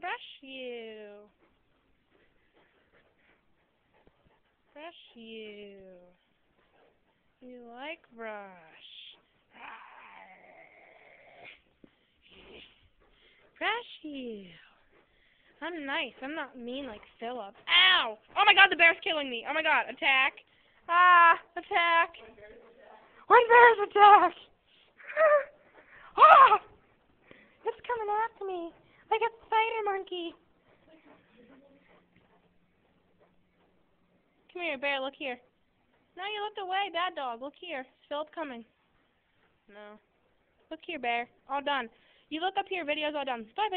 brush you. Brush you. You like brush. Brush you. I'm nice. I'm not mean like Philip. Ow! Oh my god, the bear's killing me. Oh my god, attack. Ah, attack. One bear's attack. ah! It's coming after me like a spider monkey. Come here, bear. Look here. No, you looked away. Bad dog. Look here. Philip coming? No. Look here, bear. All done. You look up here. Video's all done. Bye.